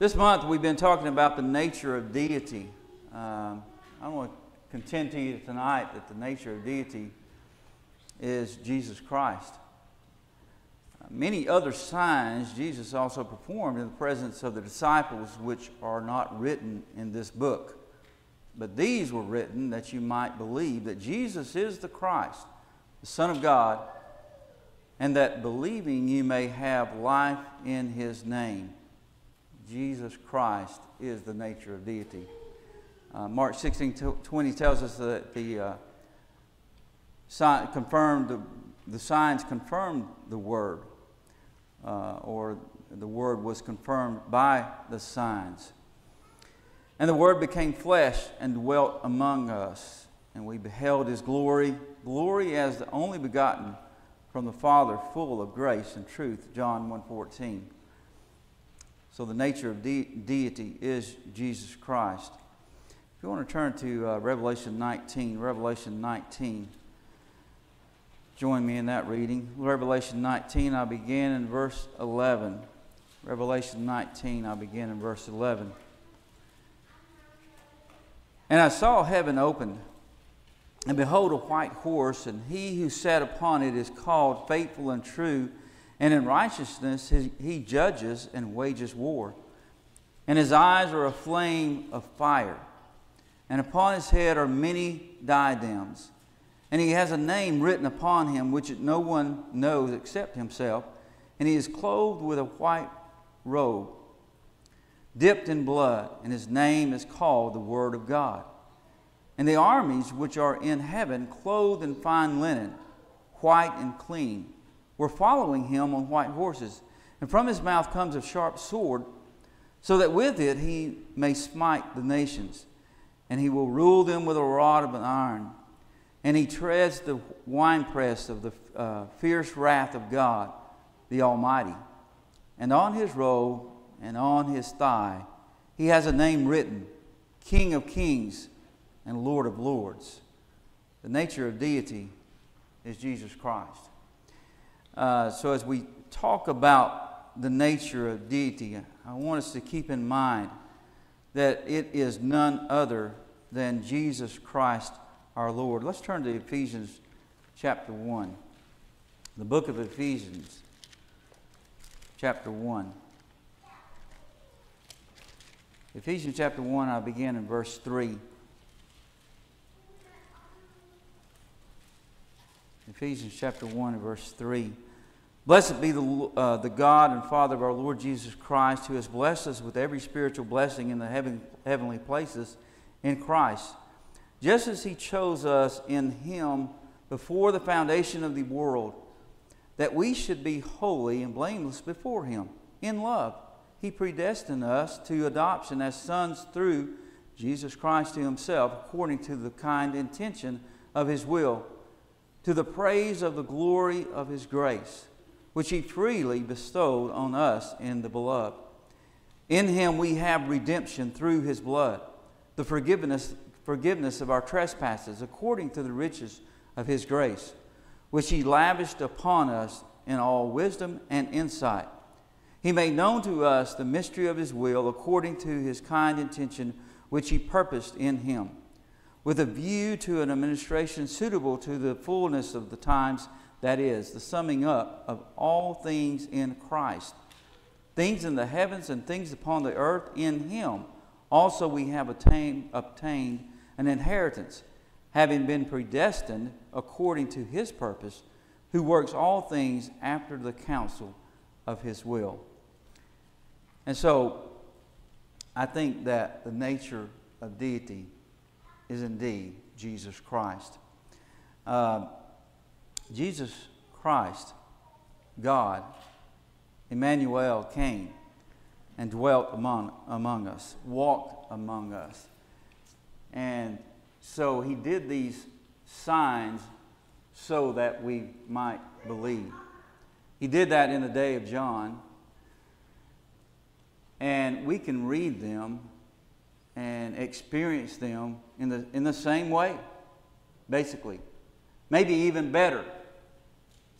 This month we've been talking about the nature of deity. Um, I want to contend to you tonight that the nature of deity is Jesus Christ. Uh, many other signs Jesus also performed in the presence of the disciples, which are not written in this book. But these were written that you might believe that Jesus is the Christ, the Son of God, and that believing you may have life in his name. Jesus Christ is the nature of deity. Uh, Mark 16 20 tells us that the uh, sign confirmed the, the signs confirmed the word, uh, or the word was confirmed by the signs. And the Word became flesh and dwelt among us, and we beheld His glory, glory as the only begotten from the Father, full of grace and truth. John 1:14. So the nature of de- deity is Jesus Christ. If you want to turn to uh, Revelation 19, Revelation 19. Join me in that reading. Revelation 19, I begin in verse 11. Revelation 19, I begin in verse 11. And I saw heaven opened, and behold, a white horse, and he who sat upon it is called faithful and true, and in righteousness he judges and wages war. And his eyes are a flame of fire, and upon his head are many diadems. And he has a name written upon him which no one knows except himself, and he is clothed with a white robe dipped in blood, and his name is called the Word of God. And the armies which are in heaven, clothed in fine linen, white and clean, were following him on white horses. And from his mouth comes a sharp sword, so that with it he may smite the nations. And he will rule them with a rod of iron. And he treads the winepress of the uh, fierce wrath of God, the Almighty. And on his robe and on his thigh he has a name written King of Kings and Lord of Lords. The nature of deity is Jesus Christ. Uh, so, as we talk about the nature of deity, I want us to keep in mind that it is none other than Jesus Christ our Lord. Let's turn to Ephesians chapter 1. The book of Ephesians, chapter 1. Ephesians chapter 1, I begin in verse 3. Ephesians chapter 1 verse 3. Blessed be the, uh, the God and Father of our Lord Jesus Christ, who has blessed us with every spiritual blessing in the heaven, heavenly places in Christ, just as He chose us in Him before the foundation of the world, that we should be holy and blameless before Him in love he predestined us to adoption as sons through Jesus Christ to Himself, according to the kind intention of His will, to the praise of the glory of His grace, which He freely bestowed on us in the Beloved. In Him we have redemption through His blood, the forgiveness, forgiveness of our trespasses, according to the riches of His grace, which He lavished upon us in all wisdom and insight he made known to us the mystery of His will according to His kind intention, which He purposed in Him, with a view to an administration suitable to the fullness of the times, that is, the summing up of all things in Christ. Things in the heavens and things upon the earth in Him. Also, we have attained, obtained an inheritance, having been predestined according to His purpose, who works all things after the counsel of His will. And so I think that the nature of deity is indeed Jesus Christ. Uh, Jesus Christ, God, Emmanuel came and dwelt among, among us, walked among us. And so he did these signs so that we might believe. He did that in the day of John and we can read them and experience them in the, in the same way, basically. Maybe even better,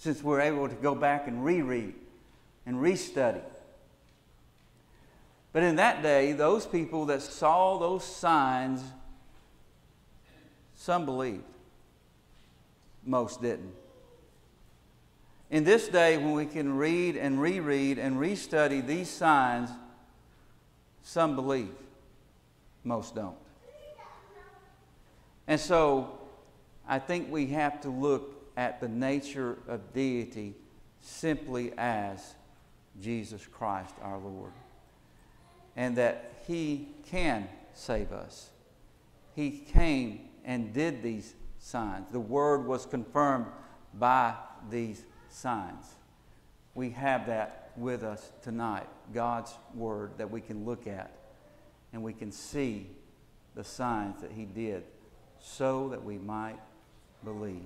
since we're able to go back and reread and restudy. But in that day, those people that saw those signs, some believed, most didn't. In this day, when we can read and reread and restudy these signs, some believe, most don't. And so I think we have to look at the nature of deity simply as Jesus Christ our Lord. And that He can save us. He came and did these signs. The Word was confirmed by these signs. We have that with us tonight God's Word that we can look at and we can see the signs that He did so that we might believe.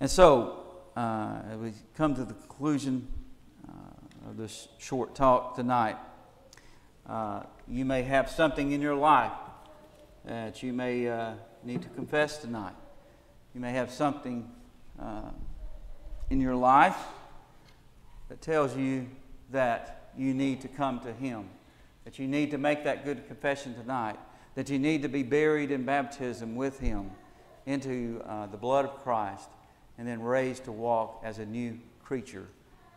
And so, uh, as we come to the conclusion uh, of this short talk tonight, uh, you may have something in your life that you may uh, need to confess tonight. You may have something uh, in your life that tells you that you need to come to Him, that you need to make that good confession tonight, that you need to be buried in baptism with Him into uh, the blood of Christ, and then raised to walk as a new creature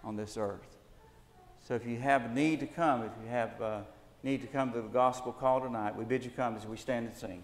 on this earth. So if you have a need to come, if you have a need to come to the gospel call tonight, we bid you come as we stand and sing.